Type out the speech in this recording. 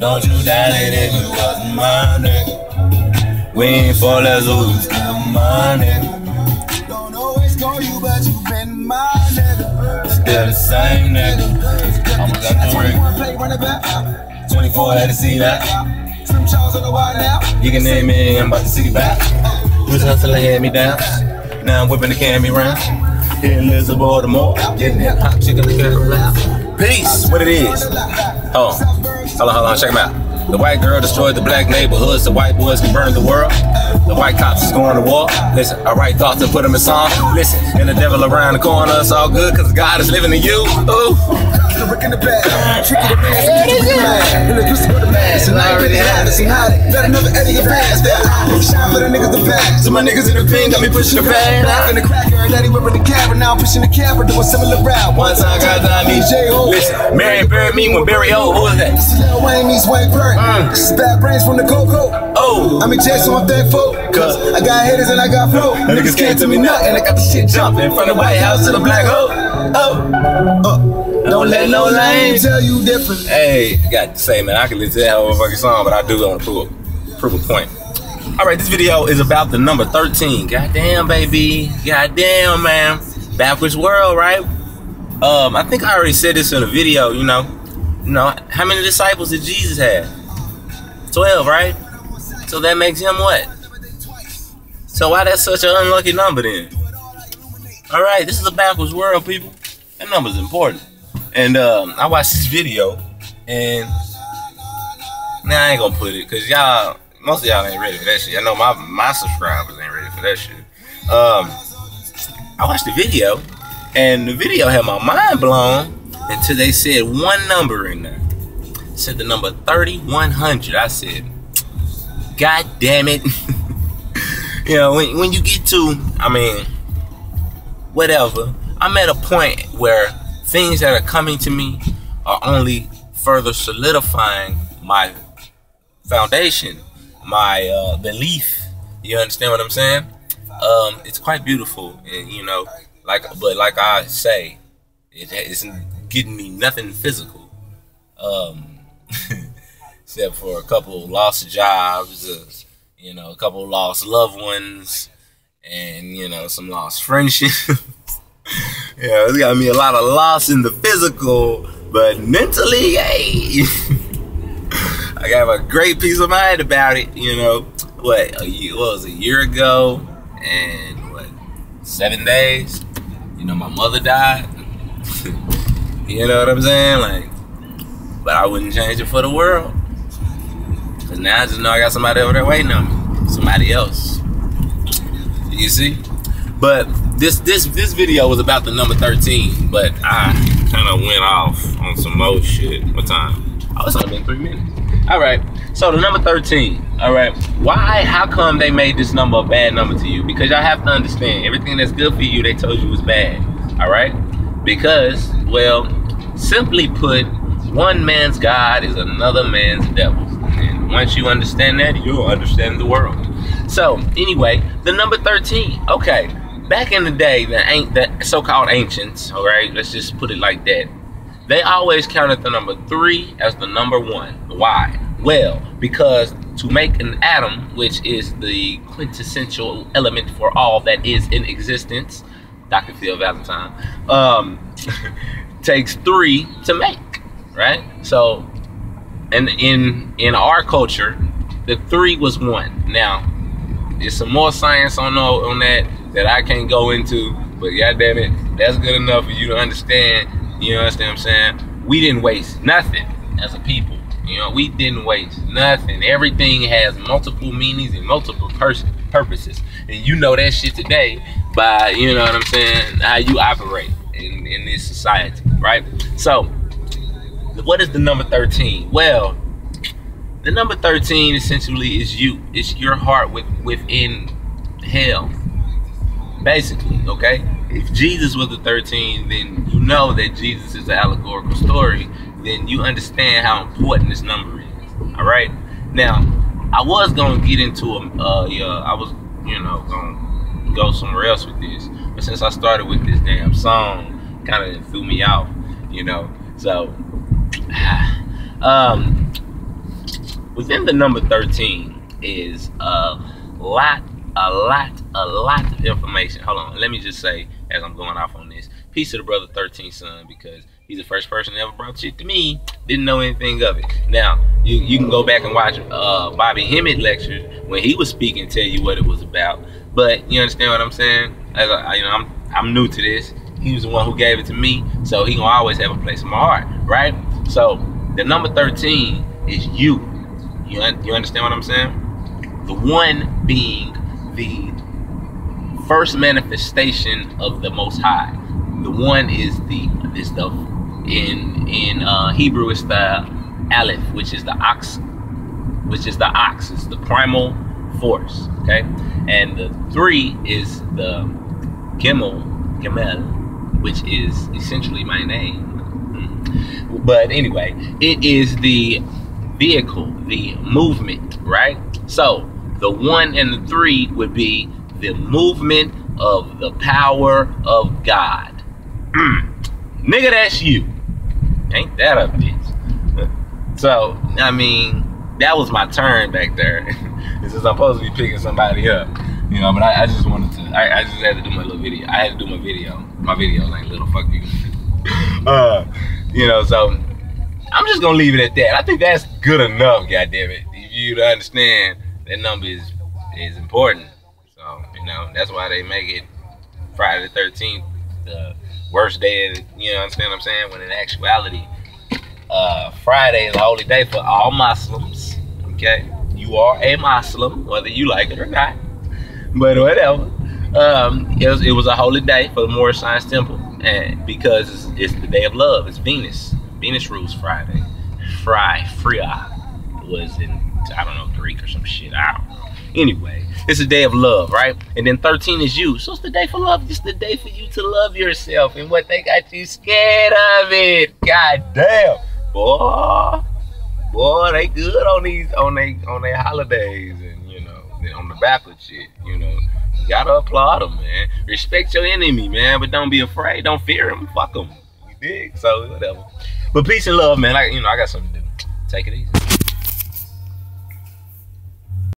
Don't you doubt it if it wasn't my nigga. We ain't fall as old, still my nigga. Don't always call you, but you been my nigga. Still the same nigga. Almost got the 21 ring. play running back. 24 had to see that. Slim Charles on the wide now. You can name me, I'm about to see you back. Was hustling, had me down. Now I'm whipping the camera round. Hitting Liz of Baltimore. Getting that hot chicken the camera out. Peace, what it is. Oh, hold on, hold on, check him out. The white girl destroyed the black neighborhoods. The white boys can burn the world. The white cops is going to war. Listen, I write thoughts and put them in song. Listen, and the devil around the corner, it's all good because God is living in you. Ooh. The brick in the bag. Tricky the man, so you the man. And the pistol with the mask. And I already had it. See how. Let another Eddie get past that. Shine for the niggas to pass. So my niggas in the pin got me pushing the bag. Back in the cracker, Eddie whipping the cab. And now I'm pushing the cab, but doing similar route. One time, got time, me. DJ O. Listen, Mary buried me when Barry O. Who was that? This is Lil Wayne meets Wayne Perry. This is Bad Brains from the Coco. Oh, I'm in jail, so I'm thankful. Cause I got haters and I got flow. Niggas can't tell me nothing. I got the shit jumping from the White House to the Black Hole. Oh, Uh, don't let no lame. tell you different. Hey, I got to say, man, I can listen to that whole fucking song, but I do want to prove a, prove a point. All right, this video is about the number 13. Goddamn, baby. Goddamn, man. Backwards world, right? Um, I think I already said this in a video, you know. You know, how many disciples did Jesus have? 12, right? So that makes him what? So why that's such an unlucky number then? All right, this is a backwards world, people. That number's important. And um, I watched this video, and nah, I ain't gonna put it, cause y'all, most of y'all ain't ready for that shit. I know my my subscribers ain't ready for that shit. Um, I watched the video, and the video had my mind blown until they said one number in there. Said the number 3100. I said, God damn it. you know, when, when you get to, I mean, whatever, I'm at a point where things that are coming to me are only further solidifying my foundation, my uh, belief. You understand what I'm saying? Um, it's quite beautiful, and you know, like, but like I say, it isn't getting me nothing physical, um, except for a couple lost jobs, uh, you know, a couple lost loved ones, and you know, some lost friendships. yeah, it's got me a lot of loss in the physical, but mentally, hey, I have a great peace of mind about it. You know, what year, what was it, a year ago, and what seven days? You know, my mother died. you know what I'm saying? Like, but I wouldn't change it for the world. Cause now I just know I got somebody over there waiting on me. Somebody else. You see? But this this this video was about the number 13, but I kind of went off on some more shit. What time? Oh, it's only been three minutes. All right. So the number 13. All right. Why? How come they made this number a bad number to you? Because y'all have to understand everything that's good for you, they told you was bad. All right. Because, well, simply put, one man's God is another man's devil. And once you understand that, you'll understand the world. So, anyway, the number 13. Okay. Back in the day, the, an- the so-called ancients, all right, let's just put it like that. They always counted the number three as the number one. Why? Well, because to make an atom, which is the quintessential element for all that is in existence, Dr. Phil Valentine, um, takes three to make, right? So, and in in our culture, the three was one. Now, there's some more science on on that that I can't go into, but goddamn it, that's good enough for you to understand. You understand what I'm saying? We didn't waste nothing as a people. You know, we didn't waste nothing. Everything has multiple meanings and multiple pers- purposes, and you know that shit today by you know what I'm saying how you operate in in this society, right? So, what is the number 13? Well, the number 13 essentially is you. It's your heart with, within hell. Basically, okay? If Jesus was the 13, then you know that Jesus is an allegorical story. Then you understand how important this number is. All right? Now, I was going to get into a, uh, yeah, I was, you know, going to go somewhere else with this. But since I started with this damn song, kind of threw me off, you know? So, um, within the number 13 is a lot, a lot, a lot of information. Hold on, let me just say as I'm going off on this. Peace to the brother 13 son because he's the first person that ever brought shit to me. Didn't know anything of it. Now you you can go back and watch uh, Bobby Hemmitt lectures when he was speaking, tell you what it was about. But you understand what I'm saying? As I, you know, I'm I'm new to this. He was the one who gave it to me, so he gonna always have a place in my heart, right? So the number 13 is you. You, you understand what I'm saying? The one being the first manifestation of the Most High. The one is the is the in in uh, Hebrew it's the Aleph, which is the ox, which is the ox, is the primal force. Okay, and the three is the Gimel, Gimel, which is essentially my name. Mm. But anyway, it is the vehicle, the movement, right? So the one and the three would be the movement of the power of God. Mm. Nigga, that's you. Ain't that a bitch? so, I mean, that was my turn back there. this is supposed to be picking somebody up. You know, but I, I just wanted to, I, I, just had to do my little video. I had to do my video. My video like little fuck you. uh, you know, so I'm just gonna leave it at that. I think that's good enough, goddamn it. If you to understand that number is is important. Know, that's why they make it Friday the 13th, the worst day of, you know, what I'm saying? When in actuality, uh, Friday is a holy day for all Muslims. Okay? You are a Muslim, whether you like it or not. But whatever. Um, it was it was a holy day for the Moorish Science Temple, and because it's, it's the day of love, it's Venus. Venus rules Friday. Fry, Freya was in I don't know Greek or some shit. I don't know. Anyway, it's a day of love, right? And then 13 is you. So it's the day for love. It's the day for you to love yourself. And what they got you scared of it. God damn. Boy. Boy, they good on these on they on their holidays and you know, on the backward shit, you know. You gotta applaud them, man. Respect your enemy, man, but don't be afraid. Don't fear him. Fuck them. You dig? So whatever. But peace and love, man. I you know, I got something to do. Take it easy.